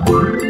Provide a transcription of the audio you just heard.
Bye.